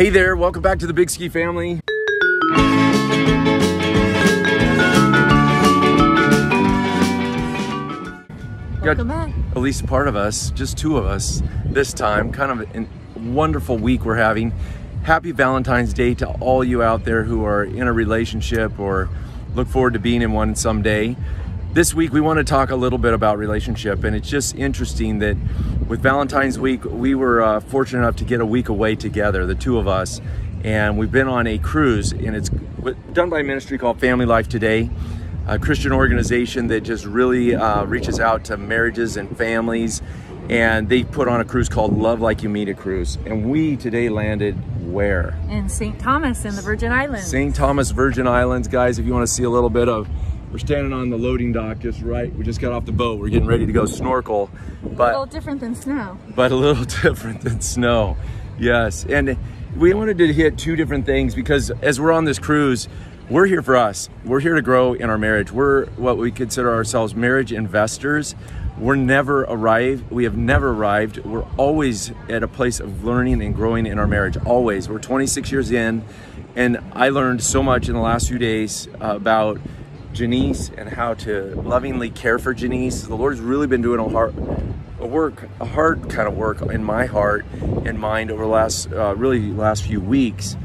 Hey there, welcome back to the Big Ski family. Welcome back. At least a part of us, just two of us this time. Kind of a wonderful week we're having. Happy Valentine's Day to all you out there who are in a relationship or look forward to being in one someday. This week we want to talk a little bit about relationship and it's just interesting that with Valentine's week we were uh, fortunate enough to get a week away together, the two of us, and we've been on a cruise and it's done by a ministry called FamilyLife Today, a Christian organization that just really uh, reaches out to marriages and families and they put on a cruise called Love Like You Mean It Cruise. And we today landed where? In St. Thomas in the Virgin Islands. St. Thomas Virgin Islands, guys, if you want to see a little bit of we're standing on the loading dock just right. We just got off the boat. We're getting ready to go snorkel. But, a little different than snow. But a little different than snow. Yes. And we wanted to hit two different things because as we're on this cruise, we're here for us. We're here to grow in our marriage. We're what we consider ourselves marriage investors. We're never arrived. We have never arrived. We're always at a place of learning and growing in our marriage. Always. We're 26 years in, and I learned so much in the last few days about Jenise and how to lovingly care for Jenise. The Lord's really been doing a heart, a work, a hard kind of work in my heart and mind over the last, uh, really last few weeks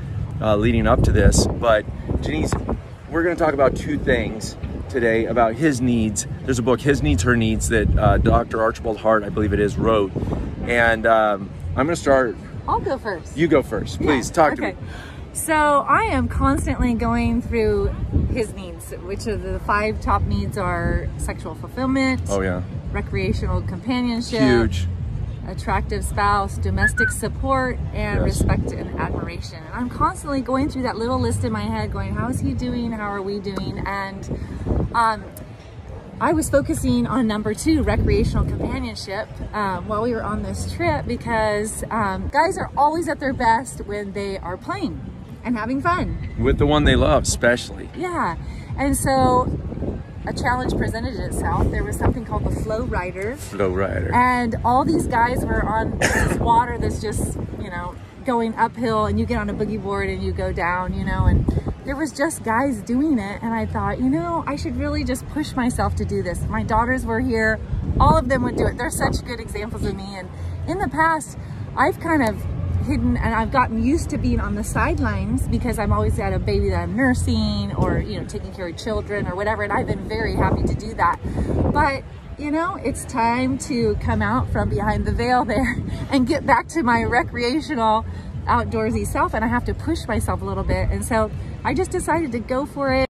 uh, leading up to this. But Jenise, we're going to talk about two things today about his needs. There's a book, His Needs, Her Needs, that uh, Dr. Archibald Hart, I believe it is, wrote. And um, I'm going to start. I'll go first. You go first. Please yeah. talk okay. to me. So I am constantly going through his needs, which of the five top needs are sexual fulfillment. Oh yeah. Recreational companionship. Huge. Attractive spouse, domestic support, and yes. respect and admiration. And I'm constantly going through that little list in my head going, how is he doing? How are we doing? And um, I was focusing on number two, recreational companionship, um, while we were on this trip because um, guys are always at their best when they are playing and having fun. With the one they love, especially. Yeah. And so a challenge presented itself. There was something called the Flow Rider. Flow Rider. And all these guys were on this water that's just, you know, going uphill and you get on a boogie board and you go down, you know, and there was just guys doing it. And I thought, you know, I should really just push myself to do this. My daughters were here. All of them would do it. They're such good examples of me. And in the past, I've kind of hidden and I've gotten used to being on the sidelines because I'm always at a baby that I'm nursing or, you know, taking care of children or whatever. And I've been very happy to do that. But, you know, it's time to come out from behind the veil there and get back to my recreational outdoorsy self. And I have to push myself a little bit. And so I just decided to go for it.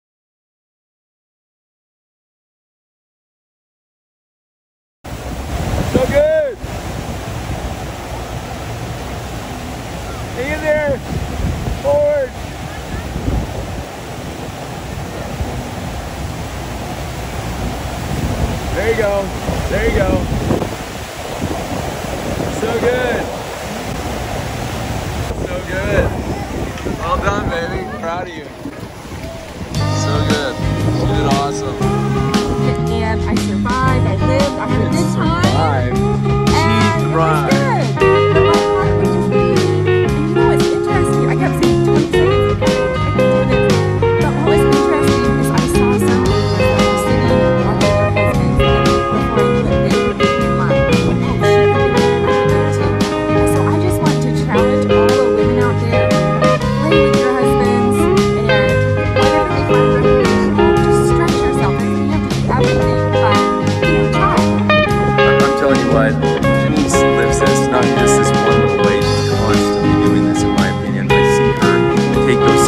baby. Proud of you. So good. You did awesome. And I survived. I lived. I had a good time. Survived. She thrived.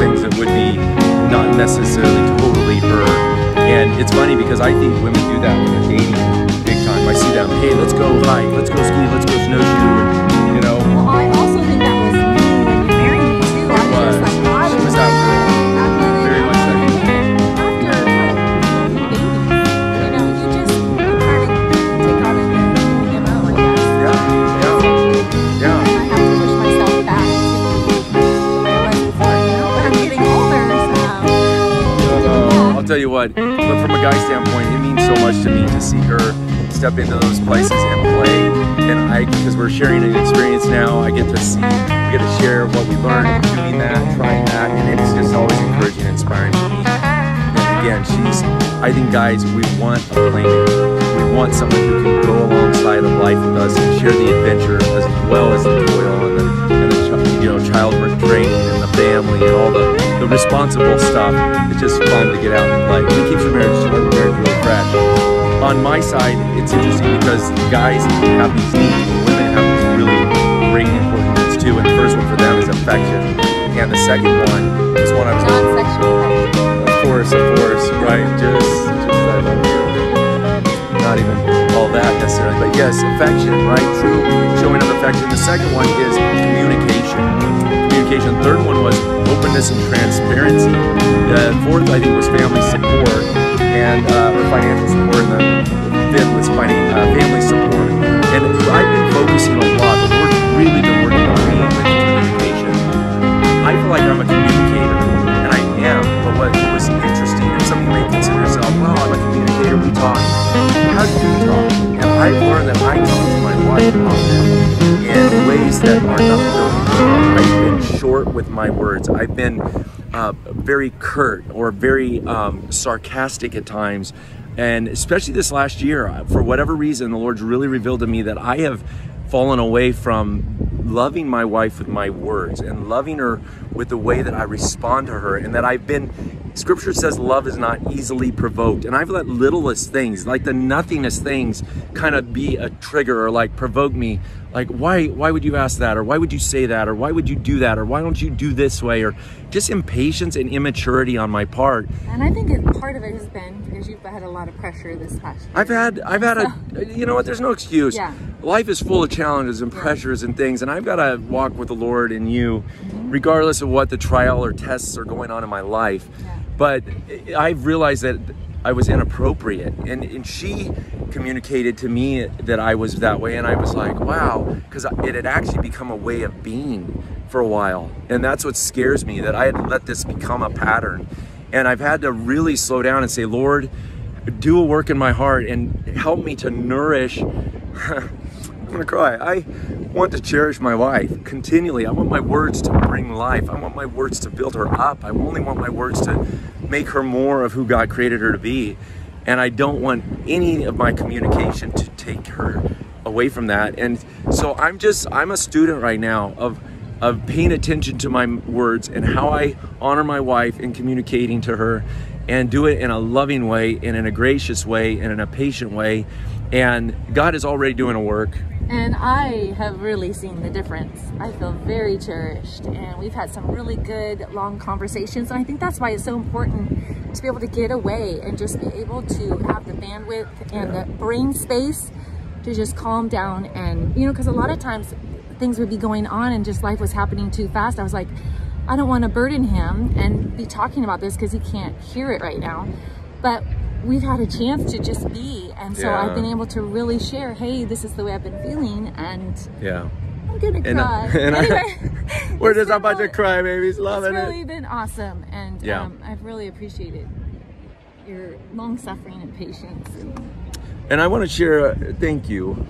things that would be not necessarily totally her. And it's funny because I think women do that when they're dating big time. I see them, hey, let's go hike, let's go ski, let's go snowshoe. But but from a guy standpoint, it means so much to me to see her step into those places and play. And I, because we're sharing an experience now, I get to see we get to share what we learned doing that, trying that, and it's just always encouraging and inspiring to me. And again, she's, I think, guys, we want a playmate. We want someone who can go alongside of life with us and share the adventure as well as the toil you know, child training and the family and all the, the responsible stuff. It's just fun to get out and play. It keeps your marriage, your marriage really fresh. On my side, it's interesting because guys have these needs, but women have these really great important needs too. And the first one for them is affection. And the second one is one I was Non-sexual affection. Of course, of course, right? Just, just I love you. Not even all that necessarily, but yes, affection, right? True showing of affection. The second one is. The third one was openness and transparency. The fourth, I think, was family support and uh, or financial support. And the fifth was finan- uh, family support. And I've been focusing a lot. The Lord's really been working on me with communication. I feel like I'm a communicator, and I am. But what was interesting, and some of you may consider yourself, well, I'm a communicator. We talk. How do you talk? And I've learned that I talk to my wife often in ways that are not with my words. I've been uh, very curt or very um, sarcastic at times. And especially this last year, uh, for whatever reason, the Lord's really revealed to me that I have fallen away from loving my wife with my words and loving her with the way that I respond to her, and that I've been. Scripture says love is not easily provoked, and I've let littlest things, like the nothingest things, kind of be a trigger or like provoke me. Like why? Why would you ask that, or why would you say that, or why would you do that, or why don't you do this way, or just impatience and immaturity on my part. And I think it, part of it has been because you've had a lot of pressure this past year. I've had, I've had a, you know what? There's no excuse. Yeah. Life is full of challenges and Yeah. pressures and things, and I've got to walk with the Lord and you, regardless of what the trial or tests are going on in my life. Yeah. But I've realized that I was inappropriate, and and she communicated to me that I was that way, and I was like, wow, because it had actually become a way of being for a while, and that's what scares me that I had let this become a pattern, and I've had to really slow down and say, Lord do a work in my heart and help me to nourish. Gonna cry. I want to cherish my wife continually. I want my words to bring life. I want my words to build her up. I only want my words to make her more of who God created her to be. And I don't want any of my communication to take her away from that. And so I'm just, I'm a student right now of of paying attention to my words and how I honor my wife in communicating to her and do it in a loving way and in a gracious way and in a patient way. And God is already doing a work. And I have really seen the difference. I feel very cherished, and we've had some really good long conversations. And I think that's why it's so important to be able to get away and just be able to have the bandwidth and the brain space to just calm down. And, you know, because a lot of times things would be going on and just life was happening too fast. I was like, I don't want to burden him and be talking about this because he can't hear it right now. But we've had a chance to just be. And so Yeah. I've been able to really share, hey, this is the way I've been feeling. And Yeah. I'm going to And, cry. and I- anyway, We're just a been bunch really- of crybabies It's really it. been awesome. And Yeah. um, I've really appreciated your long suffering and patience. And And I want to share. uh, Thank you.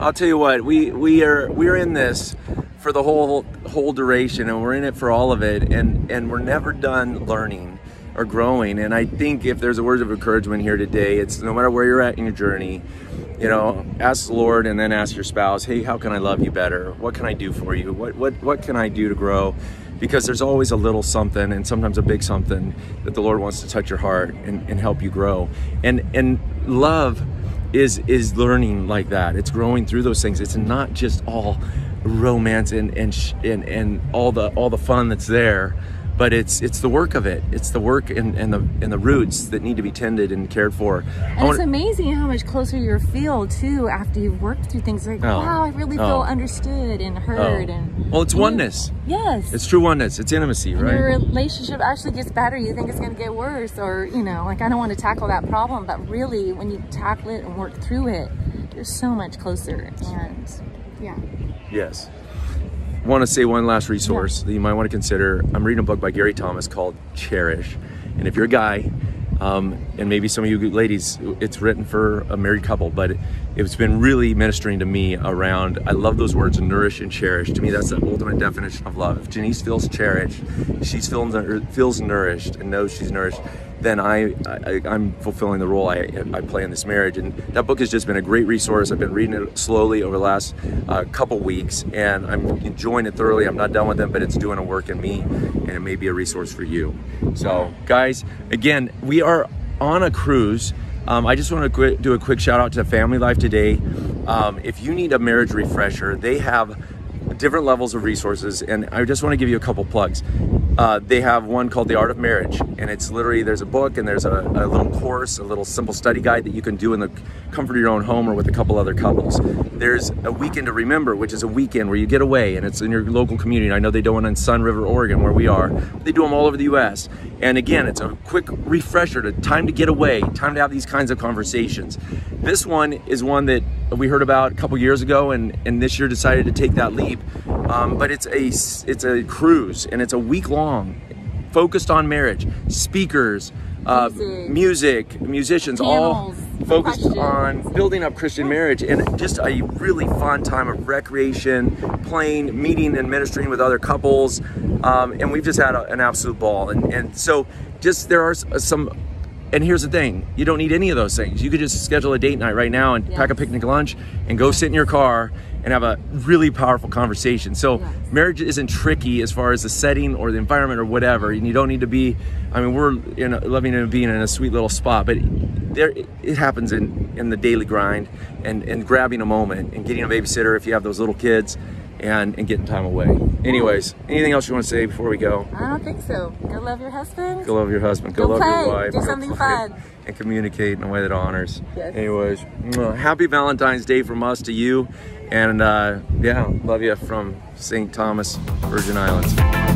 I'll tell you what. We we are we're in this for the whole whole duration, and we're in it for all of it, and and we're never done learning or growing. And I think if there's a word of encouragement here today, it's no matter where you're at in your journey, you know, ask the Lord and then ask your spouse, hey, how can I love you better? What can I do for you? What what what can I do to grow? Because there's always a little something and sometimes a big something that the Lord wants to touch your heart and, and help you grow. And and love is is learning like that. It's growing through those things. It's not just all romance and and and, and all the all the fun that's there, but it's it's the work of it. It's the work and, and the and the roots that need to be tended and cared for. And it's wanna- amazing how much closer you feel too after you've worked through things. Like, Oh. wow, I really Oh. feel understood and oh. heard. Oh. And Well, it's and you- oneness. Yes. It's true oneness. It's intimacy, And Your right? relationship actually gets better. You think it's going to get worse, or you know, like I don't want to tackle that problem, but really, when you tackle it and work through it, you're so much closer. And yeah, Yes. Want to say one last resource that you might want to consider. I'm reading a book by Gary Thomas called Cherish. And if you're a guy Um, and maybe some of you ladies, it's written for a married couple, but it, it's been really ministering to me around. I love those words, nourish and cherish. To me, that's the ultimate definition of love. If Jenise feels cherished, she feels feels nourished and knows she's nourished then I, I am fulfilling the role I, I play in this marriage. And that book has just been a great resource. I've been reading it slowly over the last uh, couple weeks, and I'm enjoying it thoroughly. I'm not done with it, but it's doing a work in me, and it may be a resource for you. So, guys, again, we are on a cruise. Um, I just want to do a quick shout out to FamilyLife today. Um, if you need a marriage refresher, they have different levels of resources, and I just want to give you a couple plugs. Uh, they have one called The Art of Marriage, and it's literally there's a book and there's a, a, little course, a little simple study guide that you can do in the comfort of your own home or with a couple other couples. There's a weekend to remember, which is a weekend where you get away and it's in your local community. I know they do one in Sunriver, Oregon, where we are. They do them all over the U.S. And again, it's a quick refresher to time to get away, time to have these kinds of conversations. This one is one that we heard about a couple years ago, and and this year decided to take that leap. Um, but it's a it's a cruise, and it's a week long, focused on marriage. Speakers, uh, music. music, musicians, all focused questions. on building up Christian marriage and just a really fun time of recreation, playing, meeting, and ministering with other couples. Um, and we've just had a, an absolute ball. And, and so, just there are some and here's the thing you don't need any of those things. You could just schedule a date night right now and yes. pack a picnic lunch and go sit in your car and have a really powerful conversation. So, yes. marriage isn't tricky as far as the setting or the environment or whatever. And you don't need to be, I mean, we're in a, loving and being in a sweet little spot, but there it happens in, in the daily grind and, and grabbing a moment and getting a babysitter if you have those little kids and, and getting time away. Anyways, anything else you want to say before we go? I don't think so. Go love your husband. Go love your husband. Go, go love play. your wife. Do something fun. And communicate in a way that honors. Yes. Anyways, happy Valentine's Day from us to you. And uh, yeah, love you from St. Thomas, Virgin Islands.